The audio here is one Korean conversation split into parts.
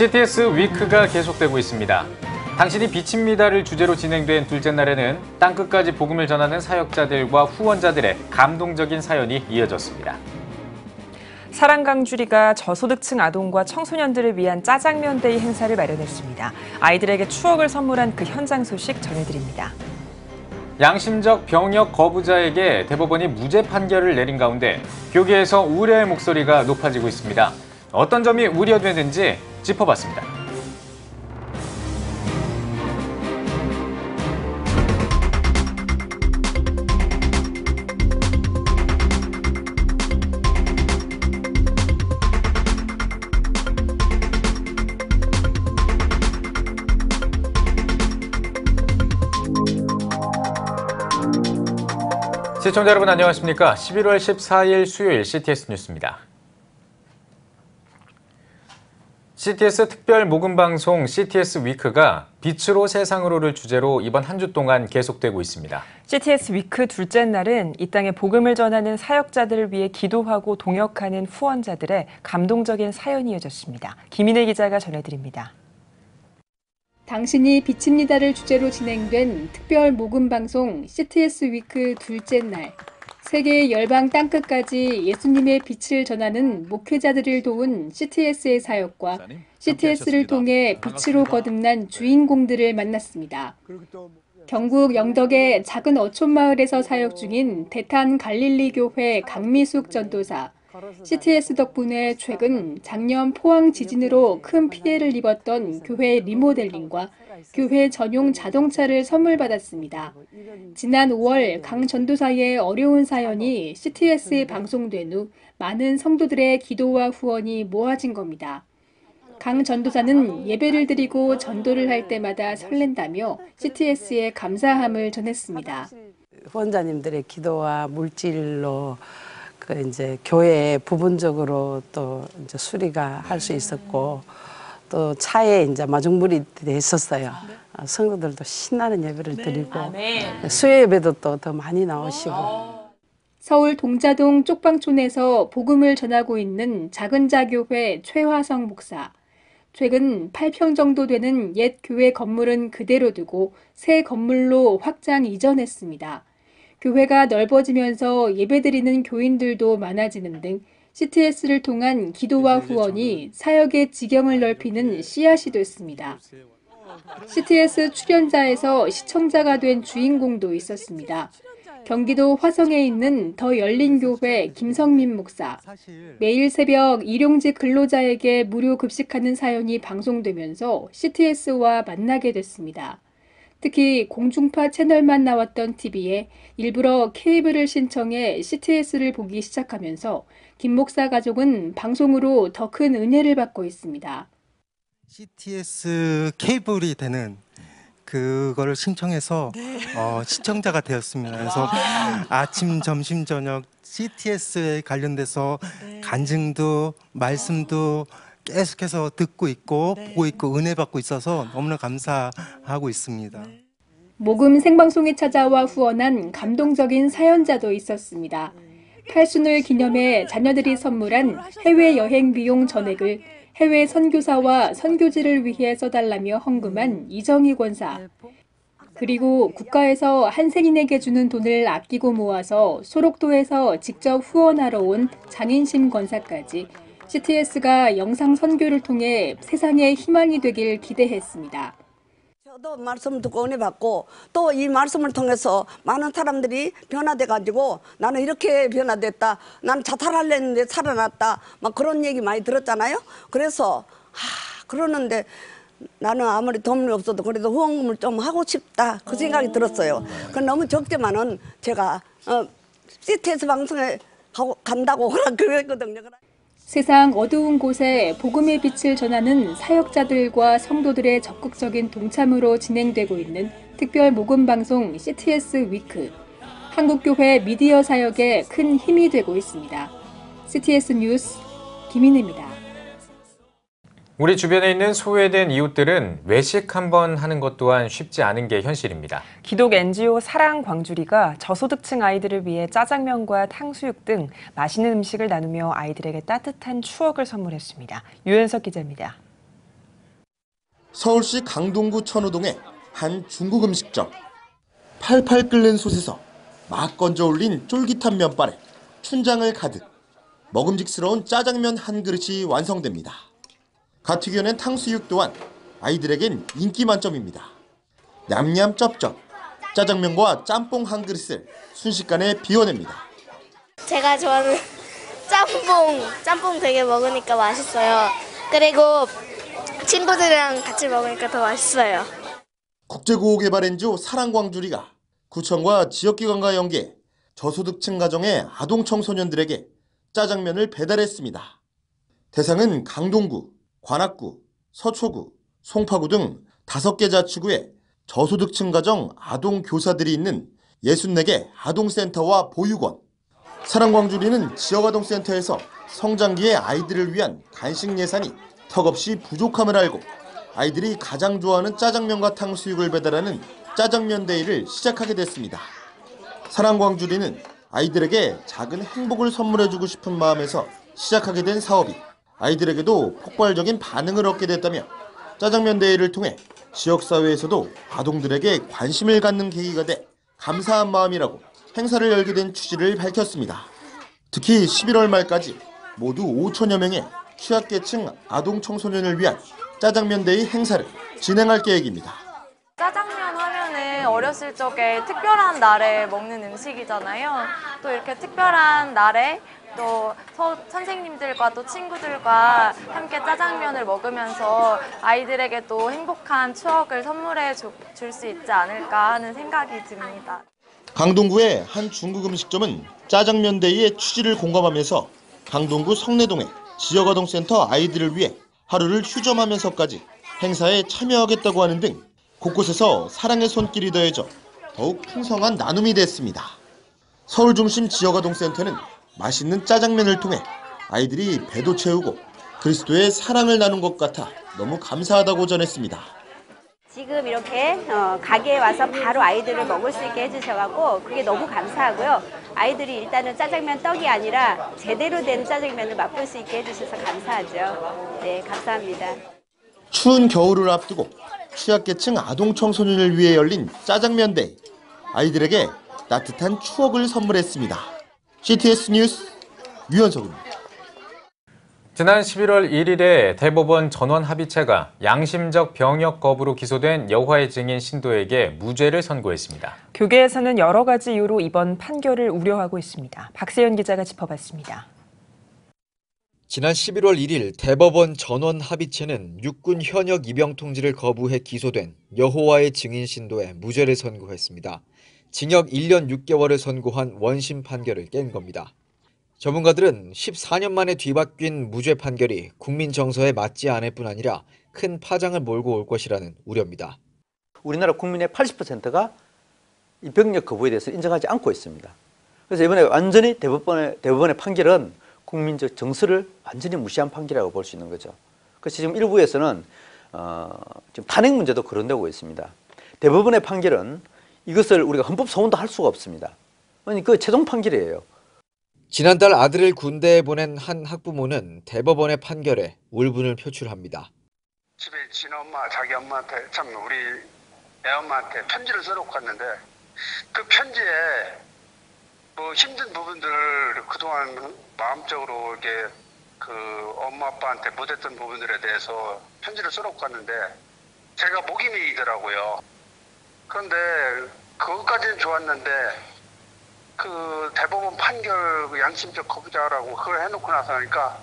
CTS 위크가 계속되고 있습니다. 당신이 빛입니다를 주제로 진행된 둘째 날에는 땅끝까지 복음을 전하는 사역자들과 후원자들의 감동적인 사연이 이어졌습니다. 사랑광주리가 저소득층 아동과 청소년들을 위한 짜장면 데이 행사를 마련했습니다. 아이들에게 추억을 선물한 그 현장 소식 전해드립니다. 양심적 병역 거부자에게 대법원이 무죄 판결을 내린 가운데 교계에서 우려의 목소리가 높아지고 있습니다. 어떤 점이 우려되는지 짚어봤습니다. 시청자 여러분 안녕하십니까? 11월 14일 수요일 CTS 뉴스입니다. CTS 특별 모금 방송 CTS 위크가 빛으로 세상으로를 주제로 이번 한 주 동안 계속되고 있습니다. CTS 위크 둘째 날은 이 땅에 복음을 전하는 사역자들을 위해 기도하고 동역하는 후원자들의 감동적인 사연이 이어졌습니다. 김인혜 기자가 전해드립니다. 당신이 빛입니다를 주제로 진행된 특별 모금 방송 CTS 위크 둘째 날. 세계 열방 땅끝까지 예수님의 빛을 전하는 목회자들을 도운 CTS의 사역과 CTS를 통해 빛으로 거듭난 주인공들을 만났습니다. 경북 영덕의 작은 어촌마을에서 사역 중인 대탄 갈릴리 교회 강미숙 전도사. CTS 덕분에 최근 작년 포항 지진으로 큰 피해를 입었던 교회 리모델링과 교회 전용 자동차를 선물 받았습니다. 지난 5월 강 전도사의 어려운 사연이 CTS에 방송된 후 많은 성도들의 기도와 후원이 모아진 겁니다. 강 전도사는 예배를 드리고 전도를 할 때마다 설렌다며 CTS에 감사함을 전했습니다. 후원자님들의 기도와 물질로 그 이제 교회에 부분적으로 또 이제 수리가 할 수 있었고 또 차에 이제 마중물이 됐었어요. 아, 성도들도 신나는 예배를 드리고 수요 예배도 또 더 많이 나오시고. 서울 동자동 쪽방촌에서 복음을 전하고 있는 작은 자교회 최화성 목사. 최근 8평 정도 되는 옛 교회 건물은 그대로 두고 새 건물로 확장 이전했습니다. 교회가 넓어지면서 예배드리는 교인들도 많아지는 등 CTS를 통한 기도와 후원이 사역의 지경을 넓히는 씨앗이 됐습니다. CTS 출연자에서 시청자가 된 주인공도 있었습니다. 경기도 화성에 있는 더 열린 교회 김성민 목사. 매일 새벽 일용직 근로자에게 무료 급식하는 사연이 방송되면서 CTS와 만나게 됐습니다. 특히 공중파 채널만 나왔던 TV에 일부러 케이블을 신청해 CTS를 보기 시작하면서 김 목사 가족은 방송으로 더 큰 은혜를 받고 있습니다. CTS 케이블이 되는 그거를 신청해서 어, 시청자가 되었습니다. 그래서 아침, 점심, 저녁 CTS에 관련돼서 간증도 말씀도 계속해서 듣고 있고 보고 있고 은혜 받고 있어서 너무나 감사하고 있습니다. 모금 생방송에 찾아와 후원한 감동적인 사연자도 있었습니다. 팔순을 기념해 자녀들이 선물한 해외 여행 비용 전액을 해외 선교사와 선교지를 위해 써달라며 헌금한 이정희 권사. 그리고 국가에서 한생인에게 주는 돈을 아끼고 모아서 소록도에서 직접 후원하러 온 장인심 권사까지 CTS가 영상 선교를 통해 세상에 희망이 되길 기대했습니다. 저도 말씀 듣고 은혜 받고 또 이 말씀을 통해서 많은 사람들이 변화돼 가지고 나는 이렇게 변화됐다. 나는 자살하려는데 살아났다. 막 그런 얘기 많이 들었잖아요. 그래서 하, 그러는데 나는 아무리 돈이 없어도 그래도 후원금을 좀 하고 싶다. 그 생각이 들었어요. 그 너무 적지만은 제가 어, CTS 방송에 가고, 간다고 그랬거든요. 세상 어두운 곳에 복음의 빛을 전하는 사역자들과 성도들의 적극적인 동참으로 진행되고 있는 특별 모금 방송 CTS 위크. 한국교회 미디어 사역에 큰 힘이 되고 있습니다. CTS 뉴스 김인혜입니다. 우리 주변에 있는 소외된 이웃들은 외식 한번 하는 것 또한 쉽지 않은 게 현실입니다. 기독 NGO 사랑 광주리가 저소득층 아이들을 위해 짜장면과 탕수육 등 맛있는 음식을 나누며 아이들에게 따뜻한 추억을 선물했습니다. 유현석 기자입니다. 서울시 강동구 천호동의 한 중국 음식점. 팔팔 끓는 솥에서 막 건져 올린 쫄깃한 면발에 춘장을 가득 먹음직스러운 짜장면 한 그릇이 완성됩니다. 갓 튀겨낸 탕수육 또한 아이들에겐 인기 만점입니다. 냠냠 쩝쩝 짜장면과 짬뽕 한 그릇을 순식간에 비워냅니다. 제가 좋아하는 짬뽕, 짬뽕 되게 먹으니까 맛있어요. 그리고 친구들이랑 같이 먹으니까 더 맛있어요. 국제구호 개발 NGO 사랑광주리가 구청과 지역기관과 연계 저소득층 가정의 아동 청소년들에게 짜장면을 배달했습니다. 대상은 강동구, 관악구, 서초구, 송파구 등 다섯 개 자치구의 저소득층 가정 아동 교사들이 있는 64개 아동센터와 보육원. 사랑광주리는 지역아동센터에서 성장기의 아이들을 위한 간식 예산이 턱없이 부족함을 알고 아이들이 가장 좋아하는 짜장면과 탕수육을 배달하는 짜장면 데이를 시작하게 됐습니다. 사랑광주리는 아이들에게 작은 행복을 선물해주고 싶은 마음에서 시작하게 된 사업이 아이들에게도 폭발적인 반응을 얻게 됐다며 짜장면 데이를 통해 지역사회에서도 아동들에게 관심을 갖는 계기가 돼 감사한 마음이라고 행사를 열게 된 취지를 밝혔습니다. 특히 11월 말까지 모두 5천여 명의 취약계층 아동 청소년을 위한 짜장면 데이 행사를 진행할 계획입니다. 짜장면 하면은 어렸을 적에 특별한 날에 먹는 음식이잖아요. 또 이렇게 특별한 날에 또 서- 선생님들과 또 친구들과 함께 짜장면을 먹으면서 아이들에게 또 행복한 추억을 선물해 줄 수 있지 않을까 하는 생각이 듭니다. 강동구의 한 중국 음식점은 짜장면 데이의 취지를 공감하면서 강동구 성내동의 지역아동센터 아이들을 위해 하루를 휴점하면서까지 행사에 참여하겠다고 하는 등 곳곳에서 사랑의 손길이 더해져 더욱 풍성한 나눔이 됐습니다. 서울 중심 지역아동센터는 맛있는 짜장면을 통해 아이들이 배도 채우고 그리스도의 사랑을 나눈 것 같아 너무 감사하다고 전했습니다. 지금 이렇게 어, 가게에 와서 바로 아이들을 먹을 수 있게 해주셔가지고 그게 너무 감사하고요. 아이들이 일단은 짜장면 떡이 아니라 제대로 된 짜장면을 맛볼 수 있게 해주셔서 감사하죠. 네, 감사합니다. 추운 겨울을 앞두고 취약계층 아동 청소년을 위해 열린 짜장면 데이 아이들에게 따뜻한 추억을 선물했습니다. CTS 뉴스 유현석입니다. 지난 11월 1일에 대법원 전원 합의체가 양심적 병역 거부로 기소된 여호와의 증인 신도에게 무죄를 선고했습니다. 교계에서는 여러 가지 이유로 이번 판결을 우려하고 있습니다. 박세현 기자가 짚어봤습니다. 지난 11월 1일 대법원 전원 합의체는 육군 현역 입영 통지를 거부해 기소된 여호와의 증인 신도에 무죄를 선고했습니다. 징역 1년 6개월을 선고한 원심 판결을 깬 겁니다. 전문가들은 14년 만에 뒤바뀐 무죄 판결이 국민 정서에 맞지 않을 뿐 아니라 큰 파장을 몰고 올 것이라는 우려입니다. 우리나라 국민의 80%가 이 병력 거부에 대해서 인정하지 않고 있습니다. 그래서 이번에 완전히 대법원의, 대법원의 판결은 국민적 정서를 완전히 무시한 판결이라고 볼 수 있는 거죠. 그래서 지금 일부에서는 어, 지금 탄핵 문제도 거론되고 있습니다. 대법원의 판결은 이것을 우리가 헌법 소원도 할 수가 없습니다. 아니 그 최종 판결이에요. 지난달 아들을 군대에 보낸 한 학부모는 대법원의 판결에 울분을 표출합니다. 집에 친엄마 자기 엄마한테 참 우리 애 엄마한테 편지를 써놓고 갔는데 그 편지에 뭐 힘든 부분들을 그동안 마음적으로 이렇게 그 엄마 아빠한테 못했던 부분들에 대해서 편지를 써놓고 갔는데 제가 목이 메이더라고요. 그런데 그것까지는 좋았는데 그 대법원 판결 그 양심적 거부자라고 그걸 해놓고 나서 하니까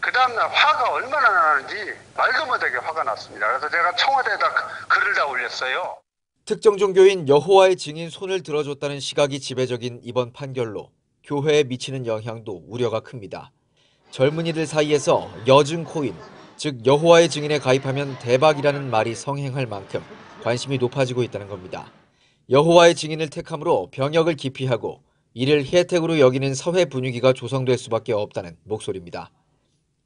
그 다음날 화가 얼마나 나는지 말도 못하게 화가 났습니다. 그래서 제가 청와대에다 글을 다 올렸어요. 특정 종교인 여호와의 증인 손을 들어줬다는 시각이 지배적인 이번 판결로 교회에 미치는 영향도 우려가 큽니다. 젊은이들 사이에서 여증 코인, 즉 여호와의 증인에 가입하면 대박이라는 말이 성행할 만큼 관심이 높아지고 있다는 겁니다. 여호와의 증인을 택함으로 병역을 기피하고 이를 혜택으로 여기는 사회 분위기가 조성될 수밖에 없다는 목소리입니다.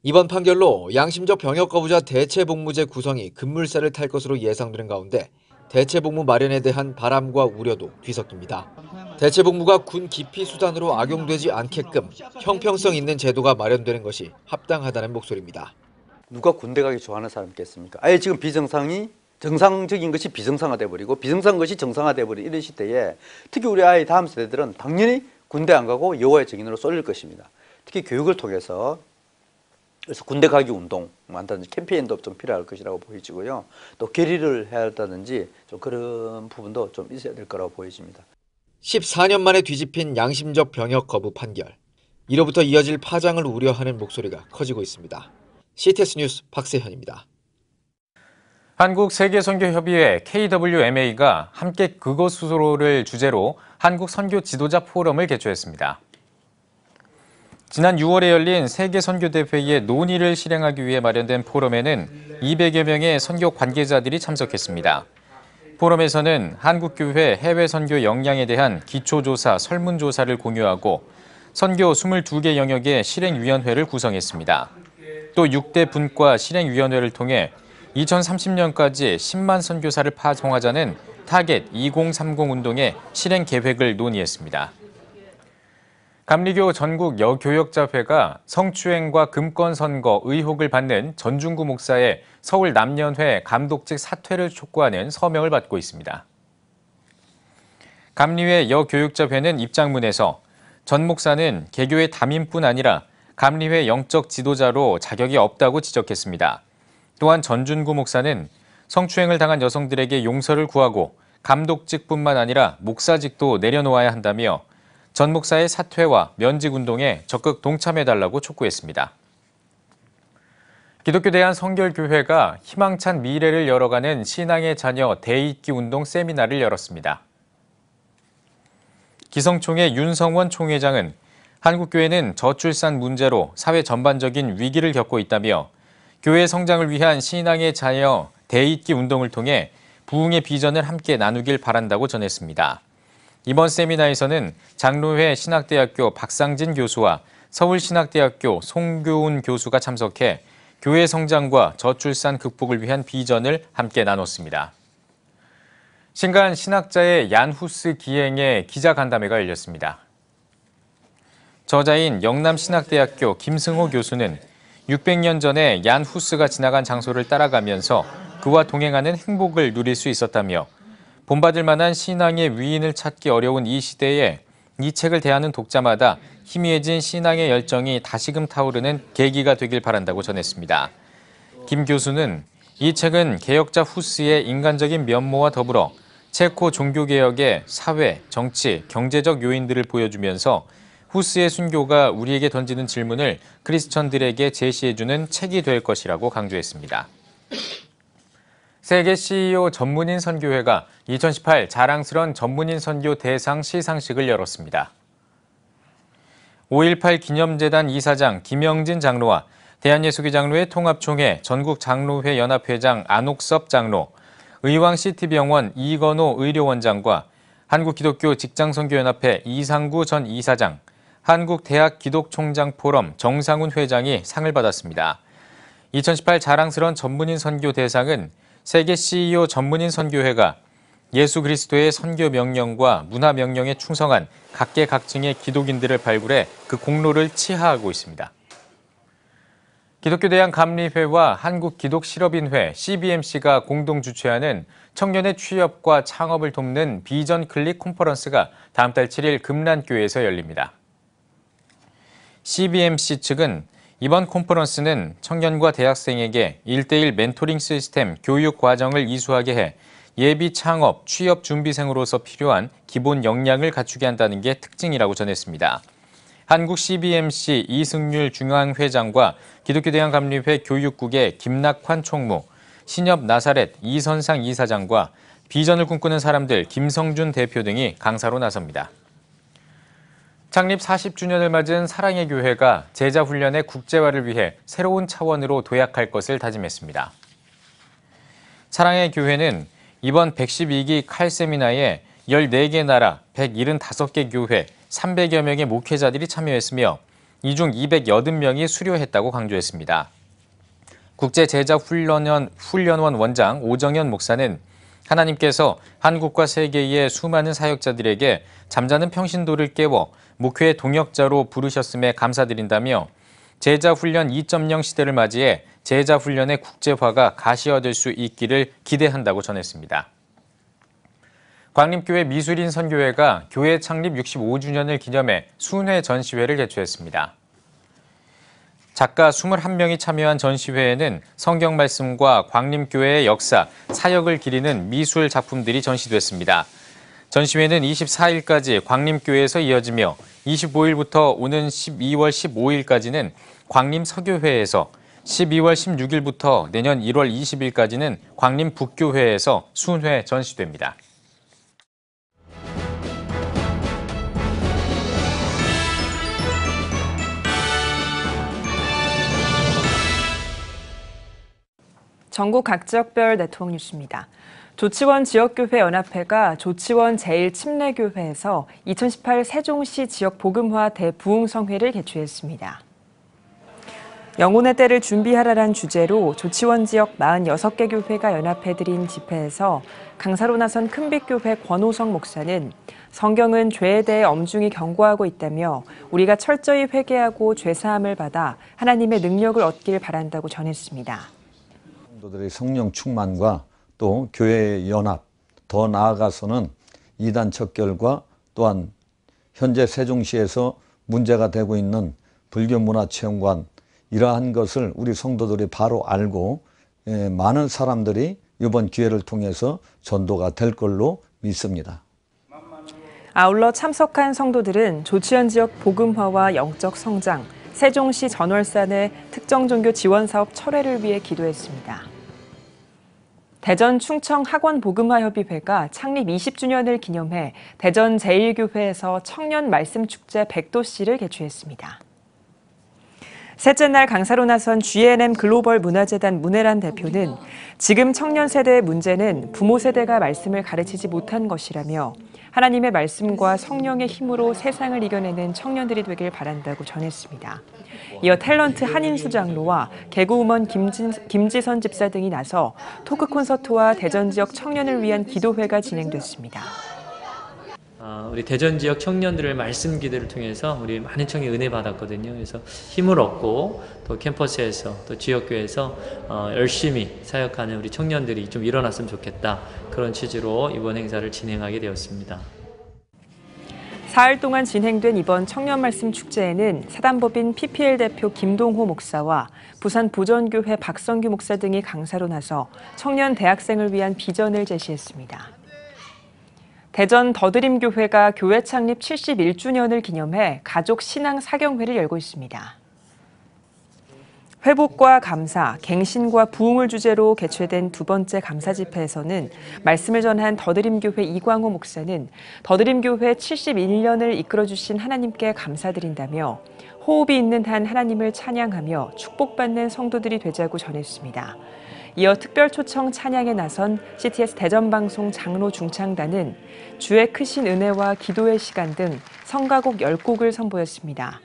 이번 판결로 양심적 병역 거부자 대체 복무제 구성이 급물살을 탈 것으로 예상되는 가운데 대체 복무 마련에 대한 바람과 우려도 뒤섞입니다. 대체 복무가 군 기피 수단으로 악용되지 않게끔 형평성 있는 제도가 마련되는 것이 합당하다는 목소리입니다. 누가 군대 가기 좋아하는 사람 있겠습니까? 아예 지금 비정상이 정상적인 것이 비정상화돼 버리고 비정상 것이 정상화돼 버린 이런 시대에 특히 우리 아이 다음 세대들은 당연히 군대 안 가고 여호와의 증인으로 쏠릴 것입니다. 특히 교육을 통해서 그래서 군대 가기 운동 한다든지 캠페인도 좀 필요할 것이라고 보여지고요. 또 결의를 해야 한다든지 좀 그런 부분도 좀 있어야 될 거라고 보여집니다. 14년 만에 뒤집힌 양심적 병역 거부 판결. 이로부터 이어질 파장을 우려하는 목소리가 커지고 있습니다. CTS 뉴스 박세현입니다. 한국세계선교협의회 KWMA가 함께 그곳 수소를 주제로 한국 선교 지도자 포럼을 개최했습니다. 지난 6월에 열린 세계선교대회의 논의를 실행하기 위해 마련된 포럼에는 200여 명의 선교 관계자들이 참석했습니다. 포럼에서는 한국교회 해외 선교 역량에 대한 기초조사, 설문조사를 공유하고 선교 22개 영역의 실행위원회를 구성했습니다. 또 6대 분과 실행위원회를 통해 2030년까지 10만 선교사를 파송하자는 타겟 2030 운동의 실행 계획을 논의했습니다. 감리교 전국 여교역자회가 성추행과 금권 선거 의혹을 받는 전준구 목사의 서울 남연회 감독직 사퇴를 촉구하는 서명을 받고 있습니다. 감리회 여교육자회는 입장문에서 전 목사는 개교의 담임뿐 아니라 감리회 영적 지도자로 자격이 없다고 지적했습니다. 또한 전준구 목사는 성추행을 당한 여성들에게 용서를 구하고 감독직뿐만 아니라 목사직도 내려놓아야 한다며 전 목사의 사퇴와 면직 운동에 적극 동참해달라고 촉구했습니다. 기독교 대한 성결교회가 희망찬 미래를 열어가는 신앙의 자녀 대입기 운동 세미나를 열었습니다. 기성총회 윤성원 총회장은 한국교회는 저출산 문제로 사회 전반적인 위기를 겪고 있다며 교회 성장을 위한 신앙의 자녀 대입기 운동을 통해 부흥의 비전을 함께 나누길 바란다고 전했습니다. 이번 세미나에서는 장로회 신학대학교 박상진 교수와 서울신학대학교 송교훈 교수가 참석해 교회 성장과 저출산 극복을 위한 비전을 함께 나눴습니다. 신간 신학자의 얀후스 기행의 기자간담회가 열렸습니다. 저자인 영남신학대학교 김승호 교수는 600년 전에 얀 후스가 지나간 장소를 따라가면서 그와 동행하는 행복을 누릴 수 있었다며 본받을 만한 신앙의 위인을 찾기 어려운 이 시대에 이 책을 대하는 독자마다 희미해진 신앙의 열정이 다시금 타오르는 계기가 되길 바란다고 전했습니다. 김 교수는 이 책은 개혁자 후스의 인간적인 면모와 더불어 체코 종교개혁의 사회, 정치, 경제적 요인들을 보여주면서 후스의 순교가 우리에게 던지는 질문을 크리스천들에게 제시해주는 책이 될 것이라고 강조했습니다. 세계 CEO 전문인 선교회가 2018 자랑스런 전문인 선교 대상 시상식을 열었습니다. 5.18 기념재단 이사장 김영진 장로와 대한예수교 장로회 통합총회 전국 장로회 연합회장 안옥섭 장로, 의왕 시티병원 이건호 의료원장과 한국기독교 직장선교연합회 이상구 전 이사장, 한국대학기독총장 포럼 정상훈 회장이 상을 받았습니다. 2018 자랑스러운 전문인 선교 대상은 세계 CEO 전문인 선교회가 예수 그리스도의 선교 명령과 문화 명령에 충성한 각계각층의 기독인들을 발굴해 그 공로를 치하하고 있습니다. 기독교대학 감리회와 한국기독실업인회 CBMC가 공동 주최하는 청년의 취업과 창업을 돕는 비전 클릭 컨퍼런스가 다음 달 7일 금란교회에서 열립니다. CBMC 측은 이번 컨퍼런스는 청년과 대학생에게 1대1 멘토링 시스템 교육 과정을 이수하게 해 예비 창업, 취업 준비생으로서 필요한 기본 역량을 갖추게 한다는 게 특징이라고 전했습니다. 한국 CBMC 이승률 중앙회장과 기독교대학감리회 교육국의 김낙환 총무, 신협 나사렛 이선상 이사장과 비전을 꿈꾸는 사람들 김성준 대표 등이 강사로 나섭니다. 창립 40주년을 맞은 사랑의 교회가 제자 훈련의 국제화를 위해 새로운 차원으로 도약할 것을 다짐했습니다. 사랑의 교회는 이번 112기 칼 세미나에 14개 나라 175개 교회 300여 명의 목회자들이 참여했으며 이 중 280명이 수료했다고 강조했습니다. 국제제자훈련원 훈련원 원장 오정현 목사는 하나님께서 한국과 세계의 수많은 사역자들에게 잠자는 평신도를 깨워 목회의 동역자로 부르셨음에 감사드린다며 제자 훈련 2.0 시대를 맞이해 제자 훈련의 국제화가 가시화될 수 있기를 기대한다고 전했습니다. 광림교회 미술인 선교회가 교회 창립 65주년을 기념해 순회 전시회를 개최했습니다. 작가 21명이 참여한 전시회에는 성경 말씀과 광림교회의 역사, 사역을 기리는 미술 작품들이 전시됐습니다. 전시회는 24일까지 광림교회에서 이어지며 25일부터 오는 12월 15일까지는 광림서교회에서 12월 16일부터 내년 1월 20일까지는 광림북교회에서 순회 전시됩니다. 전국 각 지역별 네트워크 뉴스입니다. 조치원 지역교회 연합회가 조치원 제1침례교회에서 2018 세종시 지역 복음화 대부흥성회를 개최했습니다. 영혼의 때를 준비하라란 주제로 조치원 지역 46개 교회가 연합해 드린 집회에서 강사로 나선 큰빛교회 권호성 목사는 성경은 죄에 대해 엄중히 경고하고 있다며 우리가 철저히 회개하고 죄사함을 받아 하나님의 능력을 얻길 바란다고 전했습니다. 성도들의 성령 충만과 또 교회의 연합, 더 나아가서는 이단 척결과 또한 현재 세종시에서 문제가 되고 있는 불교 문화 체험관 이러한 것을 우리 성도들이 바로 알고 예, 많은 사람들이 이번 기회를 통해서 전도가 될 걸로 믿습니다. 아울러 참석한 성도들은 조치현 지역 복음화와 영적 성장, 세종시 전월산의 특정 종교 지원 사업 철회를 위해 기도했습니다. 대전 충청 학원 복음화 협의회가 창립 20주년을 기념해 대전 제1교회에서 청년 말씀 축제 백도씨를 개최했습니다. 셋째 날 강사로 나선 GNM 글로벌 문화재단 문혜란 대표는 지금 청년 세대의 문제는 부모 세대가 말씀을 가르치지 못한 것이라며 하나님의 말씀과 성령의 힘으로 세상을 이겨내는 청년들이 되길 바란다고 전했습니다. 이어 탤런트 한인수 장로와 개그우먼 김진, 김지 선 집사 등이 나서 토크 콘서트와 대전 지역 청년을 위한 기도회가 진행됐습니다. 아, 우리 대전 지역 청년들을 말씀 기도를 통해서 우리 많은 청이 은혜 받았거든요. 그래서 힘을 얻고 또 캠퍼스에서 또 지역교회에서 어, 열심히 사역하는 우리 청년들이 좀 일어났으면 좋겠다. 그런 취지로 이번 행사를 진행하게 되었습니다. 사흘 동안 진행된 이번 청년 말씀 축제에는 사단법인 PPL 대표 김동호 목사와 부산 보전교회 박성규 목사 등이 강사로 나서 청년 대학생을 위한 비전을 제시했습니다. 대전 더드림교회가 교회 창립 71주년을 기념해 가족 신앙 사경회를 열고 있습니다. 회복과 감사, 갱신과 부흥을 주제로 개최된 두 번째 감사 집회에서는 말씀을 전한 더드림교회 이광호 목사는 더드림교회 71년을 이끌어주신 하나님께 감사드린다며 호흡이 있는 한 하나님을 찬양하며 축복받는 성도들이 되자고 전했습니다. 이어 특별 초청 찬양에 나선 CTS 대전방송 장로 중창단은 주의 크신 은혜와 기도의 시간 등 성가곡 10곡을 선보였습니다.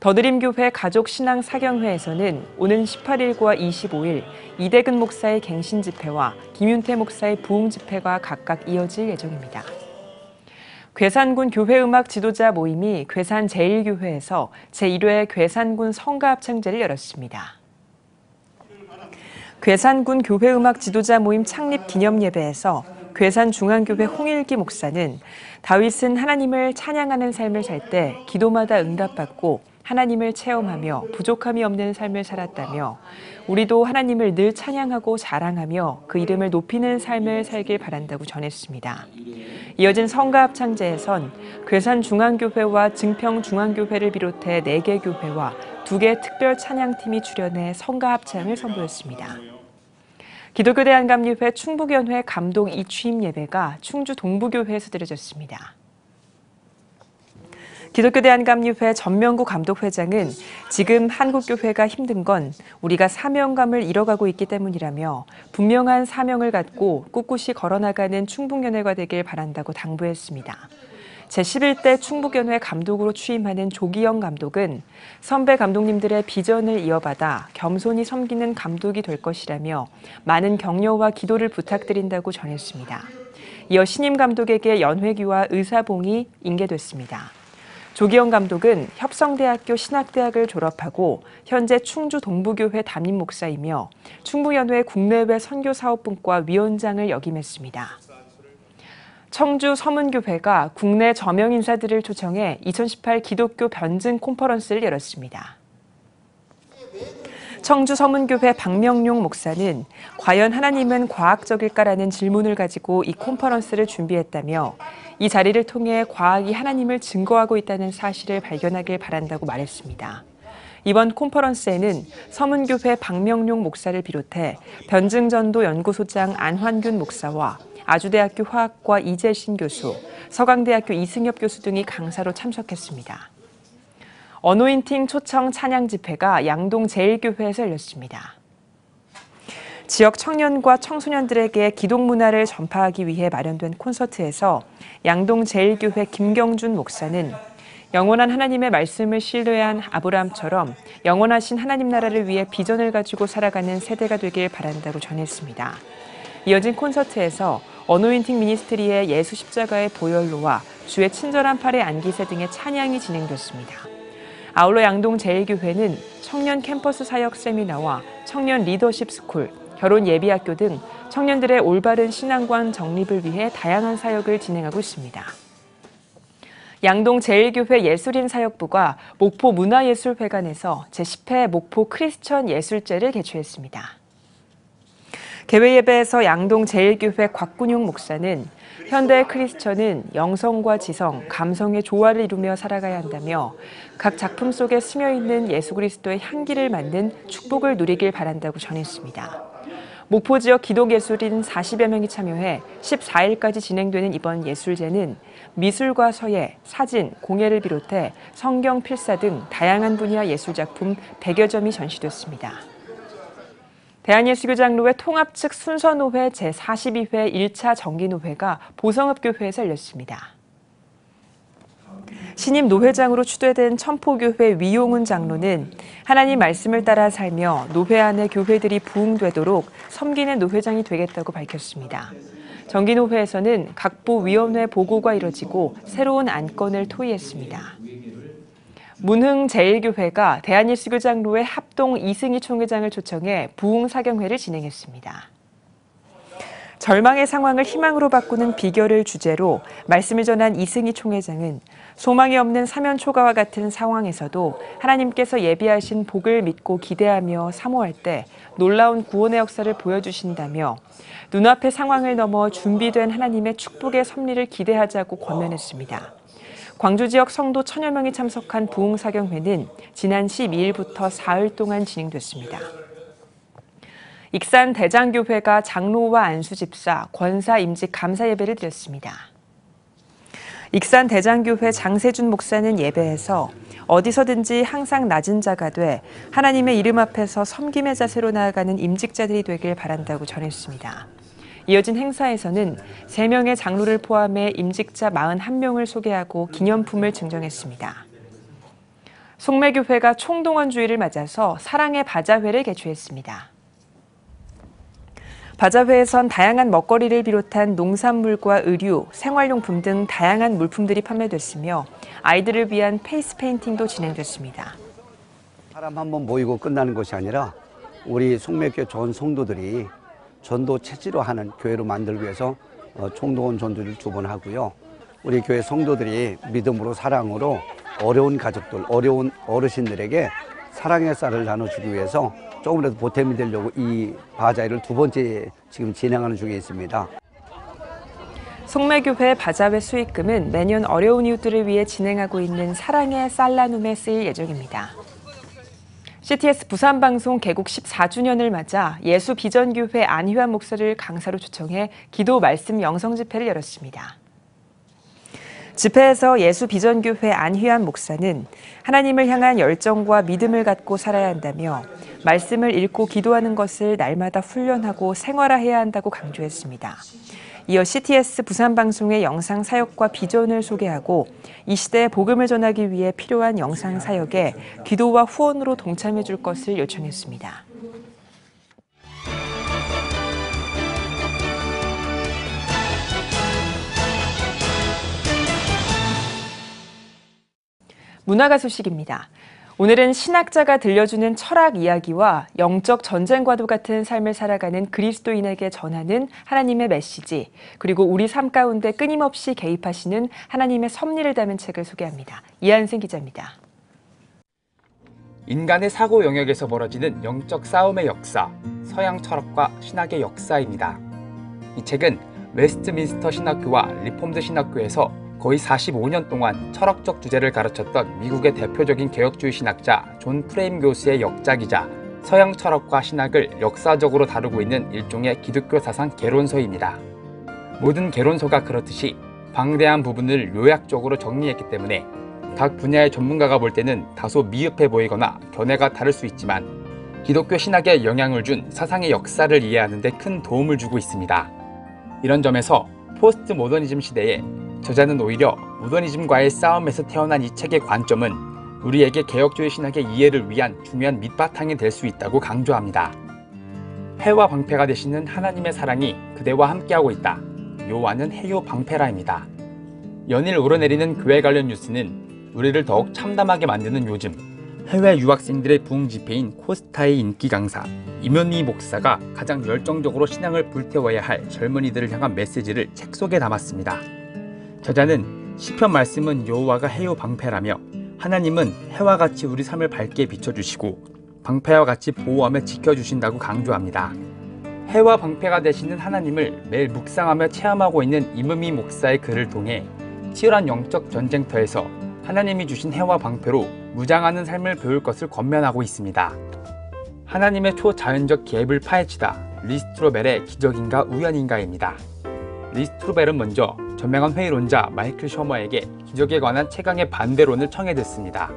더드림교회 가족신앙 사경회에서는 오는 18일과 25일 이대근 목사의 갱신 집회와 김윤태 목사의 부흥 집회가 각각 이어질 예정입니다. 괴산군 교회음악 지도자 모임이 괴산 제1교회에서 제1회 괴산군 성가합창제를 열었습니다. 괴산군 교회음악 지도자 모임 창립 기념 예배에서 괴산 중앙교회 홍일기 목사는 다윗은 하나님을 찬양하는 삶을 살 때 기도마다 응답받고 하나님을 체험하며 부족함이 없는 삶을 살았다며 우리도 하나님을 늘 찬양하고 자랑하며 그 이름을 높이는 삶을 살길 바란다고 전했습니다. 이어진 성가 합창제에선 괴산 중앙교회와 증평 중앙교회를 비롯해 4개 교회와 2개 특별 찬양팀이 출연해 성가 합창을 선보였습니다. 기독교 대한감리회 충북연회 감독 이취임 예배가 충주 동부교회에서 드려졌습니다. 기독교 대한감리회 전명구 감독회장은 지금 한국교회가 힘든 건 우리가 사명감을 잃어가고 있기 때문이라며 분명한 사명을 갖고 꿋꿋이 걸어나가는 충북연회가 되길 바란다고 당부했습니다. 제11대 충북연회 감독으로 취임하는 조기영 감독은 선배 감독님들의 비전을 이어받아 겸손히 섬기는 감독이 될 것이라며 많은 격려와 기도를 부탁드린다고 전했습니다. 이어 신임 감독에게 연회기와 의사봉이 인계됐습니다. 조기영 감독은 협성대학교 신학대학을 졸업하고 현재 충주 동부교회 담임 목사이며 충무연회 국내외 선교사업분과 위원장을 역임했습니다. 청주 서문교회가 국내 저명 인사들을 초청해 2018 기독교 변증 콘퍼런스를 열었습니다. 청주 서문교회 박명용 목사는 과연 하나님은 과학적일까라는 질문을 가지고 이 콘퍼런스를 준비했다며 이 자리를 통해 과학이 하나님을 증거하고 있다는 사실을 발견하길 바란다고 말했습니다. 이번 콘퍼런스에는 서문교회 박명용 목사를 비롯해 변증전도 연구소장 안환균 목사와 아주대학교 화학과 이재신 교수, 서강대학교 이승엽 교수 등이 강사로 참석했습니다. 어노인팅 초청 찬양 집회가 양동 제일교회에서 열렸습니다. 지역 청년과 청소년들에게 기독 문화를 전파하기 위해 마련된 콘서트에서 양동 제일교회 김경준 목사는 영원한 하나님의 말씀을 신뢰한 아브라함처럼 영원하신 하나님 나라를 위해 비전을 가지고 살아가는 세대가 되길 바란다고 전했습니다. 이어진 콘서트에서 어노인팅 미니스트리의 예수 십자가의 보혈로와 주의 친절한 팔에 안기세 등의 찬양이 진행됐습니다. 아울러 양동 제일교회는 청년 캠퍼스 사역 세미나와 청년 리더십 스쿨, 결혼 예비학교 등 청년들의 올바른 신앙관 정립을 위해 다양한 사역을 진행하고 있습니다. 양동 제일교회 예술인 사역부가 목포 문화예술회관에서 제10회 목포 크리스천 예술제를 개최했습니다. 개회 예배에서 양동 제일교회 곽군용 목사는 현대 크리스천은 영성과 지성, 감성의 조화를 이루며 살아가야 한다며 각 작품 속에 스며 있는 예수 그리스도의 향기를 맡는 축복을 누리길 바란다고 전했습니다. 목포 지역 기독예술인 40여 명이 참여해 14일까지 진행되는 이번 예술제는 미술과 서예, 사진, 공예를 비롯해 성경 필사 등 다양한 분야 예술작품 100여 점이 전시됐습니다. 대한예수교장로회 통합 측 순서노회 제42회 1차 정기노회가 보성읍교회에서 열렸습니다. 신임 노회장으로 추대된 천포교회 위용훈 장로는 하나님 말씀을 따라 살며 노회 안의 교회들이 부흥되도록 섬기는 노회장이 되겠다고 밝혔습니다. 정기노회에서는 각부 위원회 보고가 이뤄지고 새로운 안건을 토의했습니다. 문흥제일교회가 대한예수교장로회 합동 이승희 총회장을 초청해 부흥 사경회를 진행했습니다. 절망의 상황을 희망으로 바꾸는 비결을 주제로 말씀을 전한 이승희 총회장은 소망이 없는 사면 초가와 같은 상황에서도 하나님께서 예비하신 복을 믿고 기대하며 사모할 때 놀라운 구원의 역사를 보여주신다며 눈앞의 상황을 넘어 준비된 하나님의 축복의 섭리를 기대하자고 권면했습니다. 광주 지역 성도 천여 명이 참석한 부흥사경회는 지난 12일부터 사흘 동안 진행됐습니다. 익산 대장교회가 장로와 안수집사, 권사 임직 감사 예배를 드렸습니다. 익산 대장교회 장세준 목사는 예배에서 어디서든지 항상 낮은 자가 돼 하나님의 이름 앞에서 섬김의 자세로 나아가는 임직자들이 되길 바란다고 전했습니다. 이어진 행사에서는 3명의 장로를 포함해 임직자 41명을 소개하고 기념품을 증정했습니다. 송매교회가 총동원주의를 맞아서 사랑의 바자회를 개최했습니다. 바자회에선 다양한 먹거리를 비롯한 농산물과 의류, 생활용품 등 다양한 물품들이 판매됐으며 아이들을 위한 페이스 페인팅도 진행됐습니다. 사람 한 번 모이고 끝나는 것이 아니라 우리 송매교 좋은 성도들이 전도 체질로 하는 교회로 만들기 위해서 어, 총동원 전도를 두 번 하고요. 우리 교회 성도들이 믿음으로 사랑으로 어려운 가족들, 어려운 어르신들에게 사랑의 쌀을 나눠주기 위해서 조금이라도 보탬이 되려고 이 바자회를 두 번째 지금 진행하는 중에 있습니다. 송매교회 바자회 수익금은 매년 어려운 이웃들을 위해 진행하고 있는 사랑의 쌀 나눔에 쓰일 예정입니다. CTS 부산방송 개국 14주년을 맞아 예수 비전교회 안희환 목사를 강사로 초청해 기도 말씀 영성 집회를 열었습니다. 집회에서 예수 비전교회 안희환 목사는 하나님을 향한 열정과 믿음을 갖고 살아야 한다며 말씀을 읽고 기도하는 것을 날마다 훈련하고 생활화해야 한다고 강조했습니다. 이어 CTS 부산방송의 영상 사역과 비전을 소개하고 이 시대에 복음을 전하기 위해 필요한 영상 사역에 기도와 후원으로 동참해 줄 것을 요청했습니다. 문화가 소식입니다. 오늘은 신학자가 들려주는 철학 이야기와 영적 전쟁과도 같은 삶을 살아가는 그리스도인에게 전하는 하나님의 메시지, 그리고 우리 삶 가운데 끊임없이 개입하시는 하나님의 섭리를 담은 책을 소개합니다. 이한승 기자입니다. 인간의 사고 영역에서 벌어지는 영적 싸움의 역사, 서양 철학과 신학의 역사입니다. 이 책은 웨스트민스터 신학교와 리폼드 신학교에서 거의 45년 동안 철학적 주제를 가르쳤던 미국의 대표적인 개혁주의 신학자 존 프레임 교수의 역작이자 서양 철학과 신학을 역사적으로 다루고 있는 일종의 기독교 사상 개론서입니다. 모든 개론서가 그렇듯이 방대한 부분을 요약적으로 정리했기 때문에 각 분야의 전문가가 볼 때는 다소 미흡해 보이거나 견해가 다를 수 있지만 기독교 신학에 영향을 준 사상의 역사를 이해하는 데 큰 도움을 주고 있습니다. 이런 점에서 포스트 모더니즘 시대에 저자는 오히려 모더니즘과의 싸움에서 태어난 이 책의 관점은 우리에게 개혁주의 신학의 이해를 위한 중요한 밑바탕이 될 수 있다고 강조합니다. 해와 방패가 되시는 하나님의 사랑이 그대와 함께하고 있다. 요한은 해요 방패라입니다. 연일 오르내리는 교회 관련 뉴스는 우리를 더욱 참담하게 만드는 요즘 해외 유학생들의 부흥 집회인 코스타의 인기 강사 임현미 목사가 가장 열정적으로 신앙을 불태워야 할 젊은이들을 향한 메시지를 책 속에 담았습니다. 저자는 시편 말씀은 여호와가 해요 방패라며 하나님은 해와 같이 우리 삶을 밝게 비춰주시고 방패와 같이 보호하며 지켜주신다고 강조합니다. 해와 방패가 되시는 하나님을 매일 묵상하며 체험하고 있는 임은미 목사의 글을 통해 치열한 영적 전쟁터에서 하나님이 주신 해와 방패로 무장하는 삶을 배울 것을 권면하고 있습니다. 하나님의 초자연적 계획을 파헤치다 리스트로벨의 기적인가 우연인가입니다. 리스트로벨은 먼저 저명한 회의론자 마이클 셔머에게 기적에 관한 최강의 반대론을 청해댔습니다.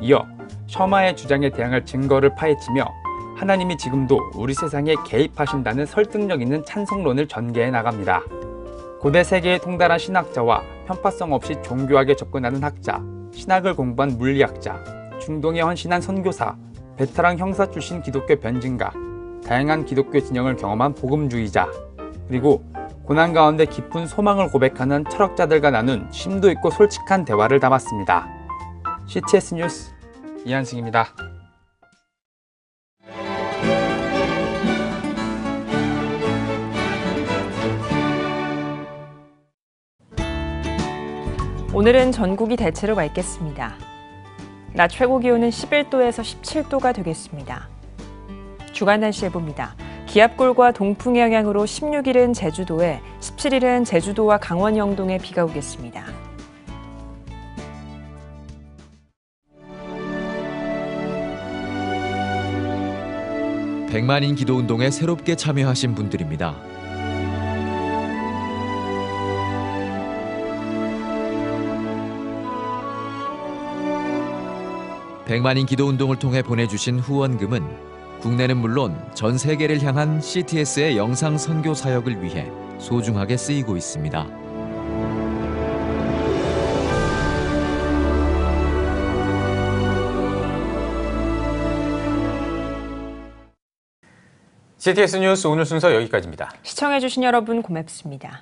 이어 셔마의 주장에 대항할 증거를 파헤치며 하나님이 지금도 우리 세상에 개입하신다는 설득력 있는 찬성론을 전개해 나갑니다. 고대 세계에 통달한 신학자와 편파성 없이 종교학에 접근하는 학자, 신학을 공부한 물리학자, 중동에 헌신한 선교사, 베테랑 형사 출신 기독교 변증가, 다양한 기독교 진영을 경험한 복음주의자, 그리고 고난 가운데 깊은 소망을 고백하는 철학자들과 나눈 심도 있고 솔직한 대화를 담았습니다. CTS 뉴스 이한승입니다. 오늘은 전국이 대체로 맑겠습니다. 낮 최고 기온은 11도에서 17도가 되겠습니다. 주간 날씨 해봅니다. 기압골과 동풍의 영향으로 16일은 제주도에, 17일은 제주도와 강원 영동에 비가 오겠습니다. 백만인 기도 운동에 새롭게 참여하신 분들입니다. 백만인 기도 운동을 통해 보내주신 후원금은 국내는 물론 전 세계를 향한 CTS의 영상 선교 사역을 위해 소중하게 쓰이고 있습니다. CTS 뉴스 오늘 순서 여기까지입니다. 시청해주신 여러분 고맙습니다.